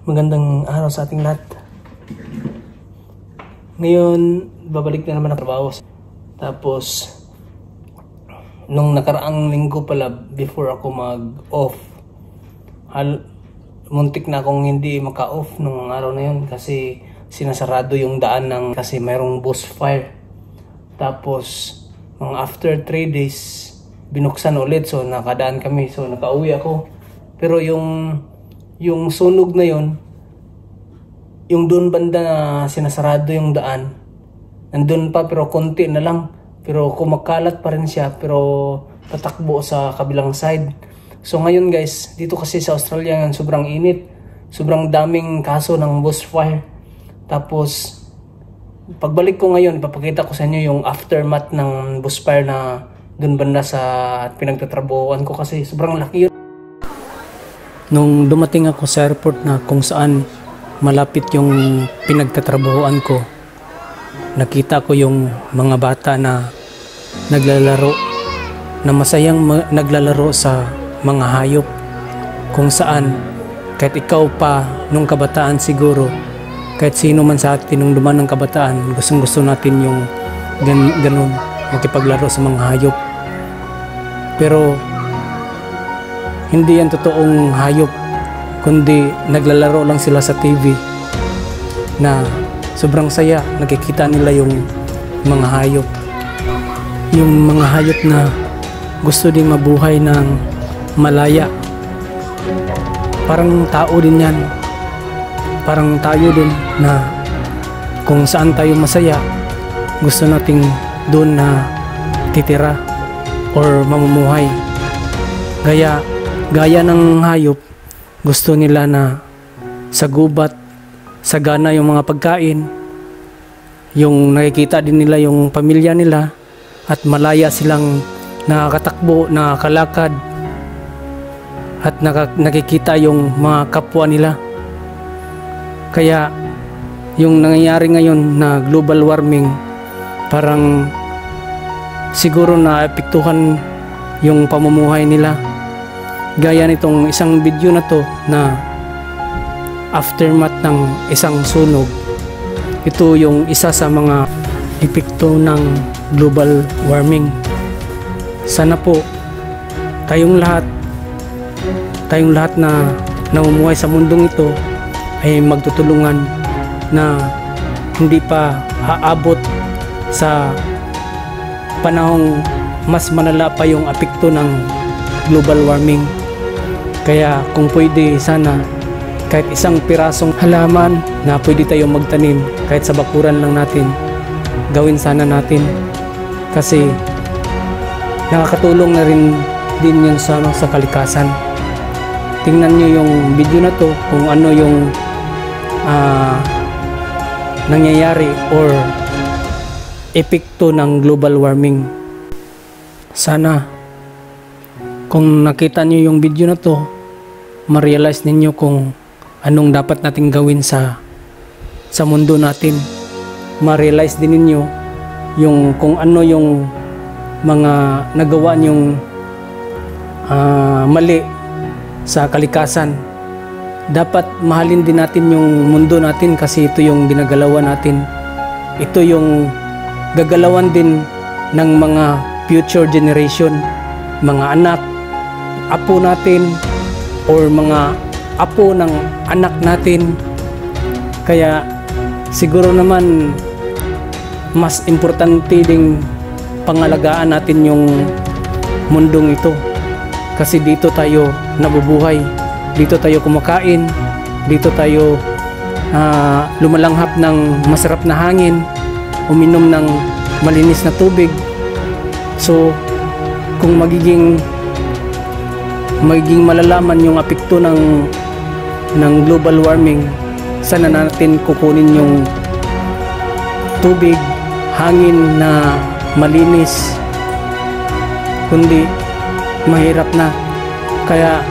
Magandang araw sa ating lahat. Ngayon, babalik na naman ang trabaho. Tapos, nung nakaraang linggo pala, before ako mag-off, hal muntik na akong hindi maka-off nung araw na yun kasi sinasarado yung daan ng kasi mayroong bush fire. Tapos, mga after 3 days, binuksan ulit. So, nakadaan kami. So, nakauwi ako. Pero yung yung sunog na yon yung doon banda na sinasarado yung daan, nandun pa pero konti na lang. Pero kumakalat pa rin siya pero tatakbo sa kabilang side. So ngayon guys, dito kasi sa Australia ngayon sobrang init. Sobrang daming kaso ng bushfire. Tapos pagbalik ko ngayon, ipapakita ko sa inyo yung aftermath ng bushfire na doon banda sa pinagtatrabuhan ko kasi sobrang laki yun. Nung dumating ako sa airport na kung saan malapit yung pinagtatrabuhan ko, nakita ko yung mga bata na naglalaro, na masayang ma- naglalaro sa mga hayop. Kung saan, kahit ikaw pa nung kabataan siguro, kahit sino man sa atin nung duman ng kabataan, gustong gusto natin yung gan ganun, makipaglaro sa mga hayop. Pero hindi yan totoong hayop kundi naglalaro lang sila sa TV na sobrang saya nakikita nila yung mga hayop. Yung mga hayop na gusto ding mabuhay ng malaya. Parang tao din yan. Parang tayo din na kung saan tayo masaya gusto nating doon na titira or mamumuhay. Gaya Gaya ng hayop, gusto nila na sa gubat, sagana yung mga pagkain, yung nakikita din nila yung pamilya nila at malaya silang nakakatakbo, nakakalakad at nakikita yung mga kapwa nila. Kaya yung nangyayari ngayon na global warming parang siguro na epektuhan yung pamumuhay nila Gaya nitong isang video na to na aftermath ng isang sunog. Ito yung isa sa mga epekto ng global warming. Sana po tayong lahat tayong lahat na namumuhay sa mundong ito ay magtutulungan na hindi pa haabot sa panahong mas malala pa yung apekto ng global warming kaya kung pwede sana kahit isang pirasong halaman na pwede tayong magtanim kahit sa bakuran lang natin gawin sana natin. Kasi nakakatulong na rin din yun sa, ano, sa kalikasan. Tingnan nyo yung video na to kung ano yung uh, nangyayari or epekto ng global warming. Sana kung nakita nyo yung video na to, ma-realize ninyo kung anong dapat nating gawin sa sa mundo natin. Ma-realize din ninyo yung kung ano yung mga nagawa nyong uh, mali sa kalikasan. Dapat mahalin din natin yung mundo natin kasi ito yung ginagalawan natin. Ito yung gagalawan din ng mga future generation, mga anak, apo natin or mga apo ng anak natin. Kaya siguro naman mas importante ding pangalagaan natin yung mundong ito. Kasi dito tayo nabubuhay, dito tayo kumakain, dito tayo uh, lumalanghap ng masarap na hangin, uminom ng malinis na tubig. So, kung magiging magiging malalaman yung apekto ng ng global warming. Sana natin kukunin yung tubig hangin na malinis. Kundi mahirap na. Kaya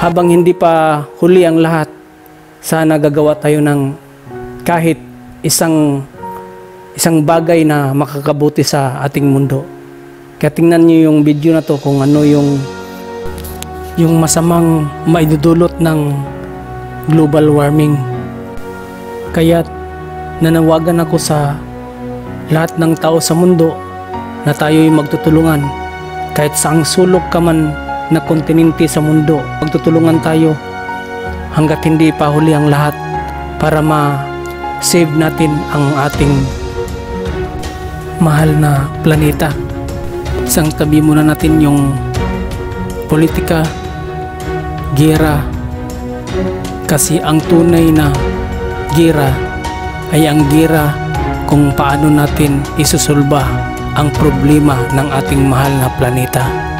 habang hindi pa huli ang lahat sana gagawa tayo ng kahit isang isang bagay na makakabuti sa ating mundo. Kaya tingnan niyo yung video na to kung ano yung yung masamang maidudulot ng global warming. Kaya't nanawagan ako sa lahat ng tao sa mundo na tayo'y magtutulungan. Kahit saang sulok ka man na kontinente sa mundo magtutulungan tayo hanggat hindi pa huli ang lahat para ma-save natin ang ating mahal na planeta. Isang tabi muna natin yung politika gera kasi ang tunay na gira ay ang gira kung paano natin isusulba ang problema ng ating mahal na planeta.